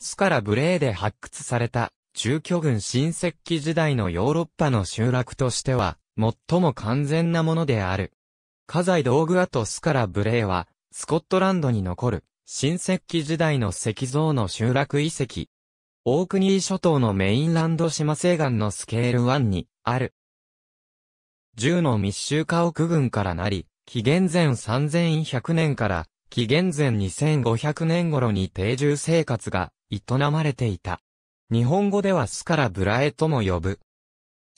スカラ・ブレーで発掘された中居群新石器時代のヨーロッパの集落としては、最も完全なものである。家財道具跡スカラ・ブレーは、スコットランドに残る新石器時代の石像の集落遺跡。オークニー諸島のメインランド島西岸のスケール1にある。10の密集家屋群からなり、紀元前3100年から紀元前2500年頃に定住生活が営まれていた。日本語ではスカラブラエとも呼ぶ。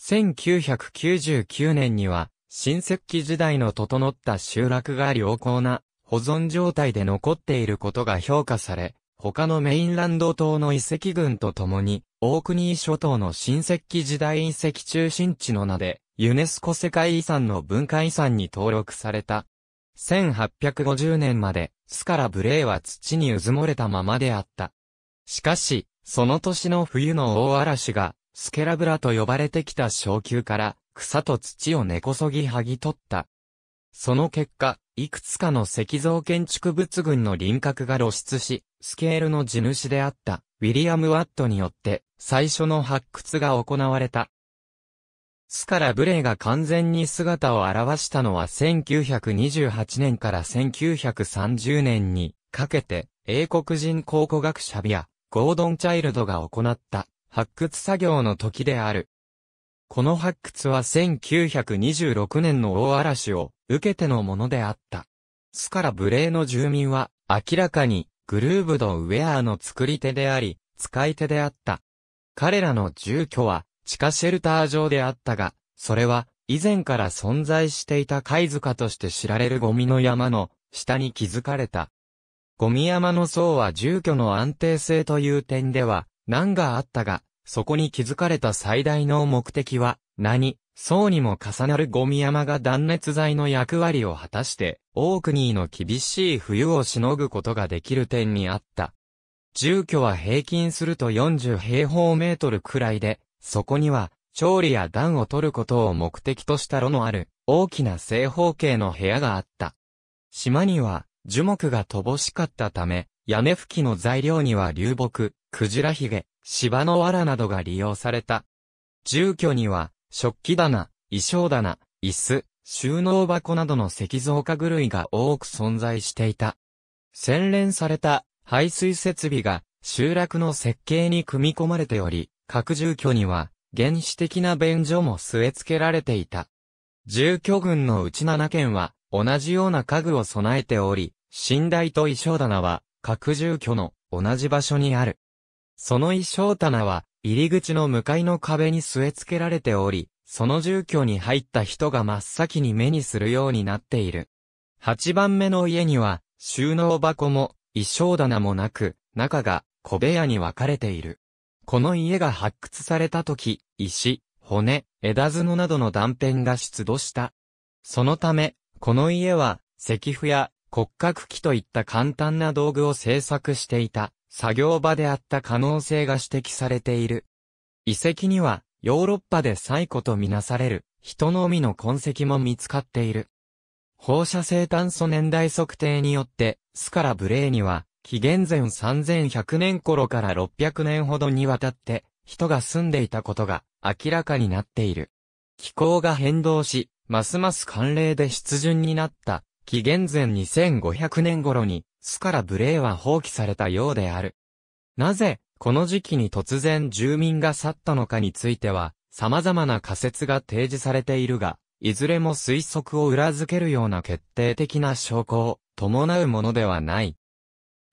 1999年には、新石器時代の整った集落が良好な保存状態で残っていることが評価され、他のメインランド島の遺跡群と共に、オークニー諸島の新石器時代遺跡中心地の名で、ユネスコ世界遺産の文化遺産に登録された。1850年まで、スカラブレーは土にうずもれたままであった。しかし、その年の冬の大嵐が、スケラブラと呼ばれてきた小丘から、草と土を根こそぎ剥ぎ取った。その結果、いくつかの石像建築物群の輪郭が露出し、スケールの地主であった、ウィリアム・ワットによって、最初の発掘が行われた。スカラ・ブレイが完全に姿を現したのは1928年から1930年にかけて、英国人考古学者ビア、ゴードン・チャイルドが行った発掘作業の時である。この発掘は1926年の大嵐を受けてのものであった。スカラ・ブレーの住民は明らかにグルーブド・ウェアの作り手であり、使い手であった。彼らの住居は地下シェルター上であったが、それは以前から存在していた貝塚として知られるゴミの山の下に築かれた。ゴミ山の層は住居の安定性という点では難があったが、そこに築かれた最大の目的は何、層にも重なるゴミ山が断熱材の役割を果たして、オークニーの厳しい冬をしのぐことができる点にあった。住居は平均すると40平方メートルくらいで、そこには、調理や暖を取ることを目的とした炉のある、大きな正方形の部屋があった。島には、樹木が乏しかったため、屋根吹きの材料には流木、クジラヒゲ、芝の藁などが利用された。住居には、食器棚、衣装棚、椅子、収納箱などの石像家具類が多く存在していた。洗練された排水設備が集落の設計に組み込まれており、各住居には原始的な便所も据え付けられていた。住居群のうち7軒は同じような家具を備えており、寝台と衣装棚は各住居の同じ場所にある。その衣装棚は入り口の向かいの壁に据え付けられており、その住居に入った人が真っ先に目にするようになっている。8番目の家には収納箱も衣装棚もなく、中が小部屋に分かれている。この家が発掘された時、石、骨、枝角などの断片が出土した。そのため、この家は、石符や骨格機といった簡単な道具を製作していた作業場であった可能性が指摘されている。遺跡にはヨーロッパで最古とみなされる人のみの痕跡も見つかっている。放射性炭素年代測定によってスカラブレーには紀元前3100年頃から600年ほどにわたって人が住んでいたことが明らかになっている。気候が変動し、ますます寒冷で湿潤になった紀元前2500年頃に、スカラブレーは放棄されたようである。なぜ、この時期に突然住民が去ったのかについては、様々な仮説が提示されているが、いずれも推測を裏付けるような決定的な証拠を伴うものではない。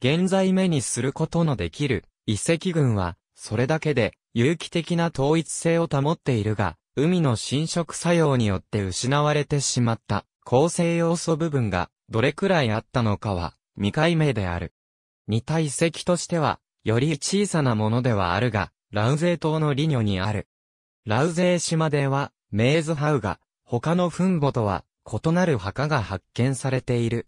現在目にすることのできる遺跡群は、それだけで有機的な統一性を保っているが、海の侵食作用によって失われてしまった構成要素部分がどれくらいあったのかは未解明である。似た遺跡としては、より小さなものではあるが、ラウゼー島のリニョにある。ラウゼー島では、メーズハウが、他の墳墓とは異なる墓が発見されている。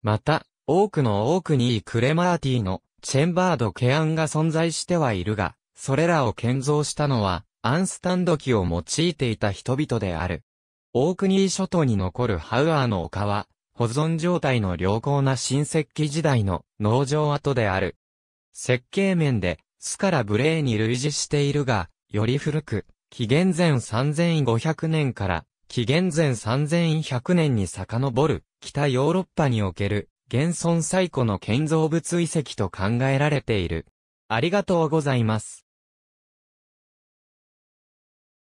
また、多くの多くにクレマーティのチェンバードケアンが存在してはいるが、それらを建造したのは、アンスタンド機を用いていた人々である。オークニー諸島に残るハウアーの丘は、保存状態の良好な新石器時代の農場跡である。設計面で、スカラ・ブレーに類似しているが、より古く、紀元前3500年から紀元前3100年に遡る北ヨーロッパにおける現存最古の建造物遺跡と考えられている。ありがとうございます。